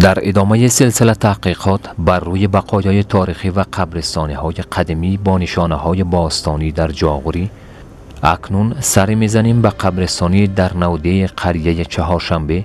در ادامه سلسله تحقیقات بر روی بقایای تاریخی و قبرستانی های قدیمی با نشانه های باستانی در جاغوری اکنون سر می‌زنیم به قبرستانی در نوده قریه چهارشنبه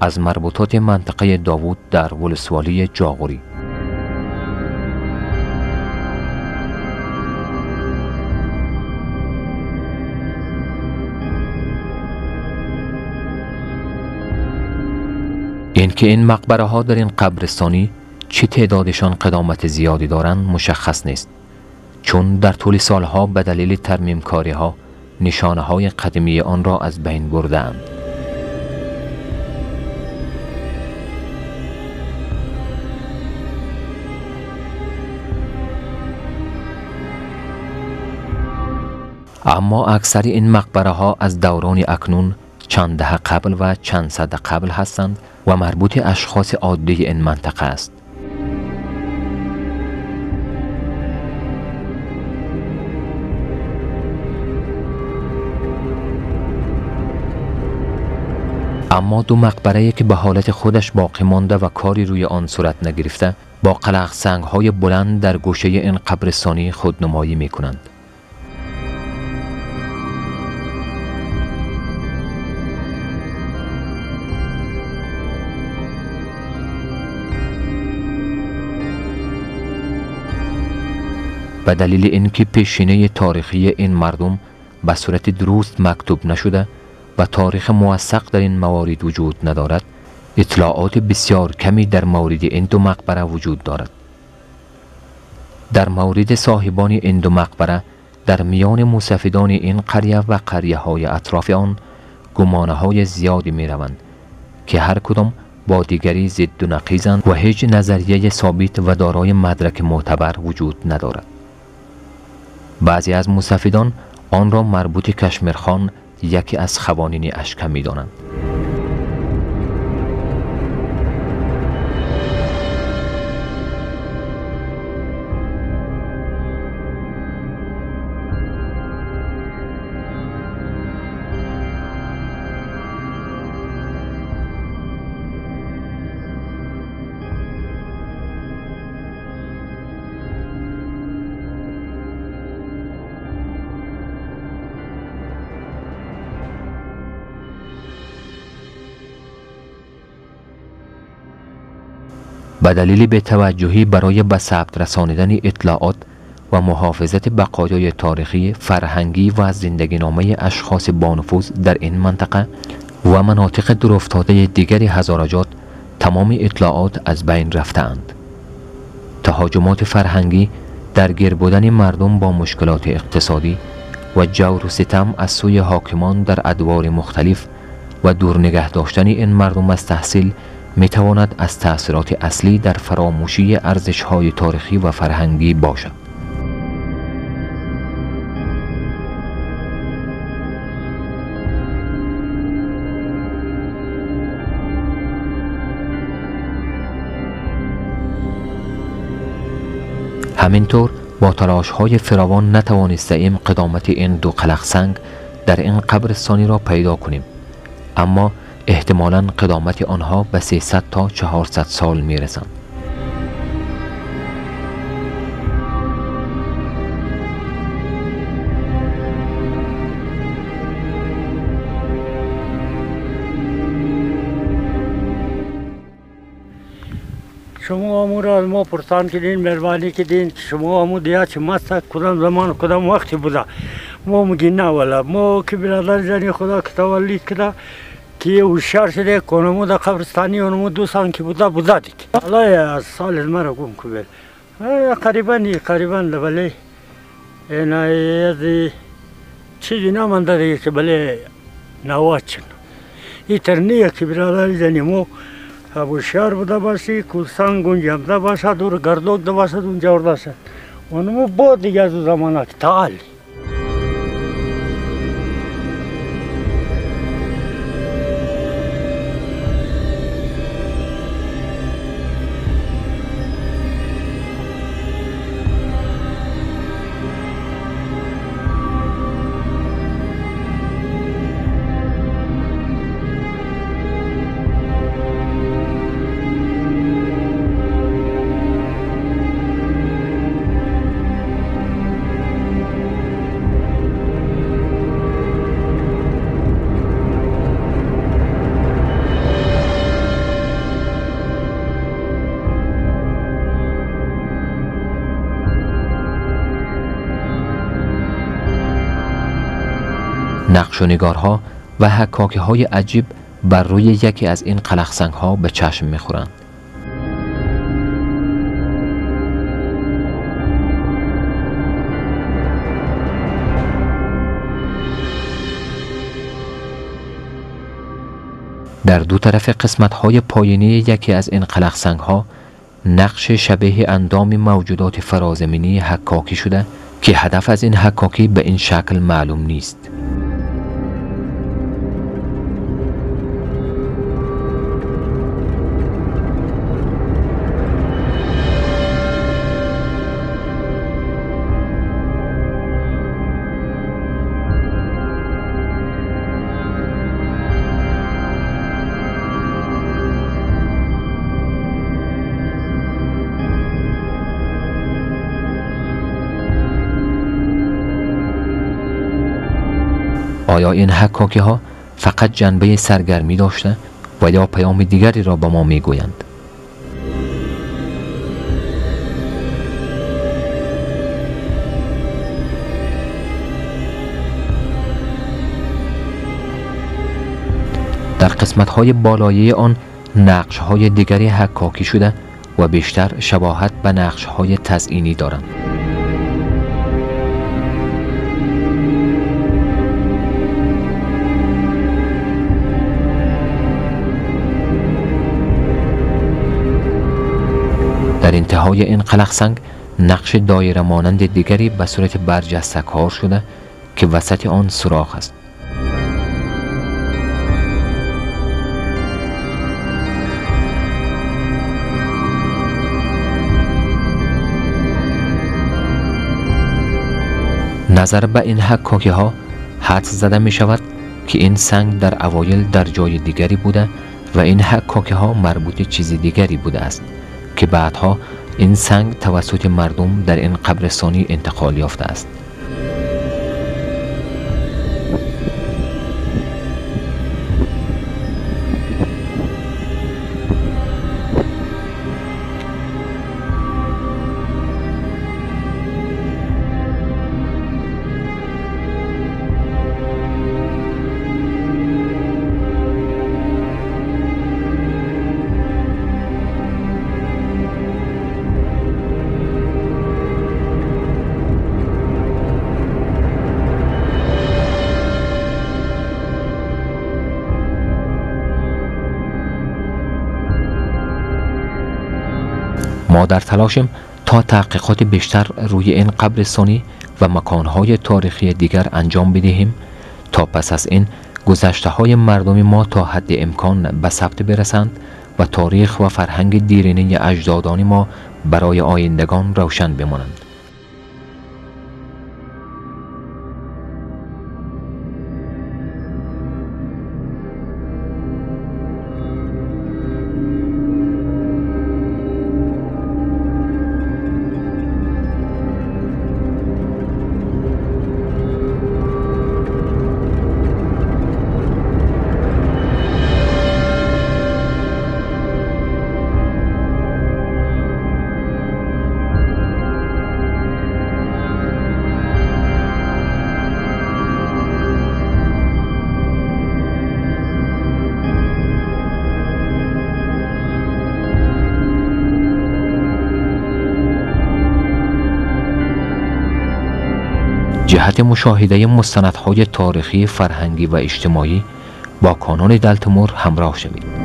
از مربوطات منطقه داوود در ولسوالی جاغوری. اینکه این مقبره ها در این قبرستانی چه تعدادشان قدامت زیادی دارند مشخص نیست. چون در طول سالها به دلیل ترمیم کاری ها نشانه های قدیمی آن را از بین بردند اما اکثر این مقبره ها از دوران اکنون چند ده قبل و چند صد قبل هستند و مربوط اشخاص عادی این منطقه است اما دو مقبره که به حالت خودش باقی مانده و کاری روی آن صورت نگرفته با قلق سنگ های بلند در گوشه این قبرستانی خودنمایی می کنند. به دلیل اینکه پیشینه تاریخی این مردم به صورت درست مکتوب نشده و تاریخ موثق در این موارد وجود ندارد اطلاعات بسیار کمی در مورد این دو مقبره وجود دارد. در مورد صاحبان این دو مقبره در میان موسفدان این قریه و قریه های اطراف آن گمانه های زیادی می روند که هر کدام با دیگری ضد و نقیزند و هیچ نظریه ثابت و دارای مدرک معتبر وجود ندارد. بعضی از موسفیدان آن را مربوط کشمیرخان یکی از خوانین اشکم می دانند. به دلیل به توجهی برای به ثبت رسانیدن اطلاعات و محافظت بقایای تاریخی فرهنگی و زندگی نامه اشخاص بانفوذ در این منطقه و مناطق درافتاده دیگر هزارجات تمام اطلاعات از بین رفتند تهاجمات فرهنگی درگیر بودن مردم با مشکلات اقتصادی و جور و ستم از سوی حاکمان در ادوار مختلف و دور نگه داشتن این مردم از تحصیل می تواند از تأثیرات اصلی در فراموشی ارزش های تاریخی و فرهنگی باشد. همینطور با تلاش های فراوان نتوانسته ایم قدامت این دو قلق سنگ در این قبرستانی را پیدا کنیم اما احتمالا قدامت آنها به 300 تا 400 سال می رسند. شما امور از ما پرسان کردین مهربانی کردین. شما امور دیا چه مست کدام زمان کدام وقتی بوده؟ ما میگیم نه والا ما که برادر زنی خدا که تولید کرده که هوشیار شده کنمو در قبرستانی اونمو دو سال که بوده بوده دیگه حالا از سال از مرا گم که قریبا قریبا بله این از چیزی نمانده دیگه که بله نوات چن این ترنیه که برادر زنیمو هوشیار بوده باشی کلسان گنجمده باشد و گردوک ده باشد اونجا ورده شد اونمو بود دیگه از زمانه که تعالی نقش و نگارها و حکاکی های عجیب بر روی یکی از این قلقسنگ ها به چشم می‌خورند. در دو طرف قسمت های پایینی یکی از این قلقسنگ ها نقش شبیه اندام موجودات فرازمینی حکاکی شده که هدف از این حکاکی به این شکل معلوم نیست. آیا این حکاکی ها فقط جنبه سرگرمی داشته و یا پیام دیگری را به ما می گویند؟ در قسمت های بالایی آن نقش های دیگری حکاکی شده و بیشتر شباهت به نقش های تزئینی دارند. در انتهای این قلقسنگ نقش دایره مانند دیگری به صورت برجسته کار شده که وسط آن سوراخ است. نظر به این حکاکی ها حد زده می شود که این سنگ در اوایل در جای دیگری بوده و این حکاکی ها مربوط چیز دیگری بوده است. که بعدها این سنگ توسط مردم در این قبرستانی انتقال یافته است. ما در تلاشیم تا تحقیقات بیشتر روی این قبرستانی و مکانهای تاریخی دیگر انجام بدهیم تا پس از این گذشته های مردم ما تا حد امکان به ثبت برسند و تاریخ و فرهنگ دیرینه اجدادان ما برای آیندگان روشن بمانند. جهت مشاهده مستندهای تاریخی فرهنگی و اجتماعی با کانال دلتمور همراه شوید.